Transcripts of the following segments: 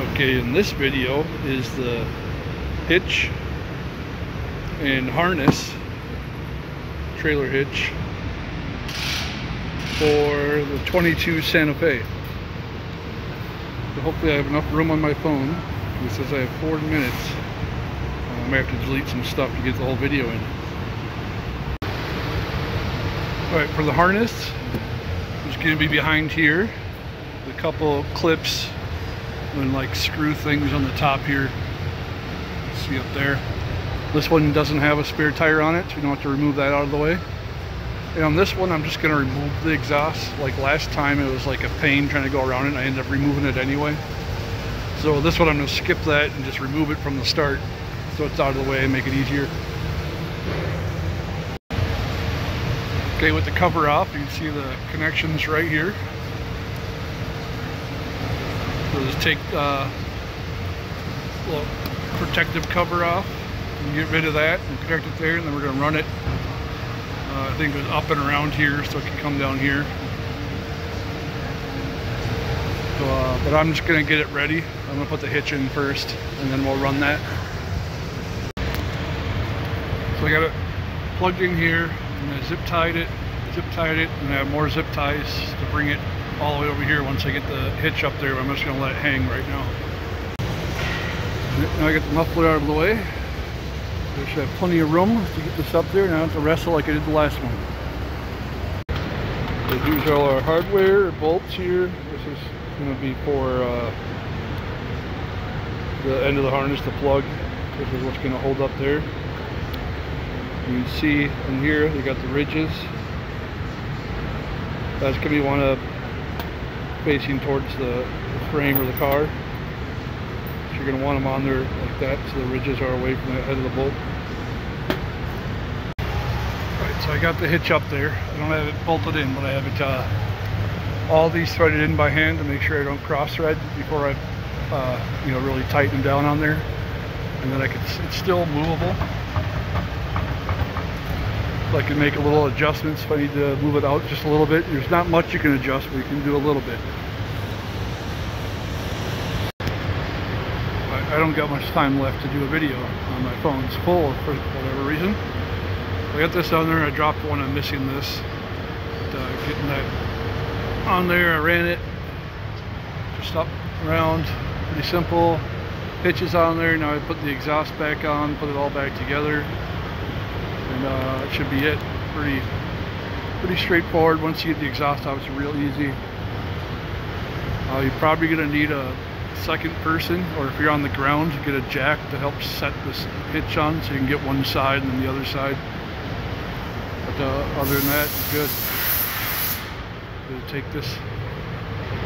Okay, in this video is the hitch and harness trailer hitch for the 22 Santa Fe. So hopefully I have enough room on my phone. It says I have four minutes. I might have to delete some stuff to get the whole video in. Alright, for the harness, it's going to be behind here. A couple clips and like screw things on the top here. See up there. This one doesn't have a spare tire on it, so you don't have to remove that out of the way. And on this one, I'm just going to remove the exhaust. Like last time, it was like a pain trying to go around it, and I ended up removing it anyway. So this one, I'm going to skip that and just remove it from the start so it's out of the way and make it easier. Okay, with the cover off, you can see the connections right here. So just take uh, little protective cover off and get rid of that and connect it there and then we're going to run it uh, I think it was up and around here so it can come down here. So, uh, but I'm just going to get it ready. I'm going to put the hitch in first and then we'll run that. So I got it plugged in here and I zip tied it zip tied it and I have more zip ties to bring it all the way over here once I get the hitch up there I'm just going to let it hang right now. Now I get the muffler out of the way. I should have plenty of room to get this up there and I don't have to wrestle like I did the last one. So are all our hardware bolts here. This is going to be for uh, the end of the harness the plug. This is what's going to hold up there. You can see in here they got the ridges. That's going to be one of facing towards the, frame of the car. So you're going to want them on there like that so the ridges are away from the head of the bolt. Alright, so I got the hitch up there. I don't have it bolted in, but I have it uh, all these threaded in by hand to make sure I don't cross thread before I uh, you know really tighten them down on there. And then I can, it's still movable. I can make a little adjustments if I need to move it out just a little bit. There's not much you can adjust, but you can do a little bit. I don't got much time left to do a video on my phone. It's full for whatever reason. I got this on there. I dropped one. I'm missing this. But, uh, getting that on there. I ran it just up around. Pretty simple. Pitches on there. Now I put the exhaust back on. Put it all back together and uh, that should be it. Pretty pretty straightforward. Once you get the exhaust out it's real easy. Uh, you're probably going to need a second person or if you're on the ground get a jack to help set this hitch on so you can get one side and then the other side. But uh, other than that good. Going to take this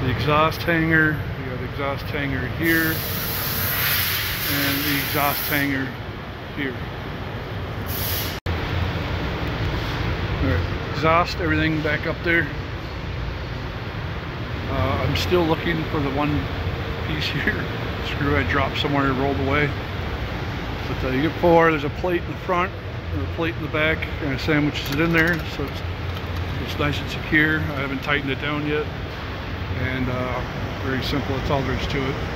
the exhaust hanger you got the exhaust hanger here and the exhaust hanger here exhaust, everything back up there. Uh, I'm still looking for the one piece here. Screw I dropped somewhere and rolled away. But uh, you get four, there's a plate in the front and a plate in the back and it sandwiches it in there so it's, it's nice and secure. I haven't tightened it down yet and uh, very simple, that's all there is to it.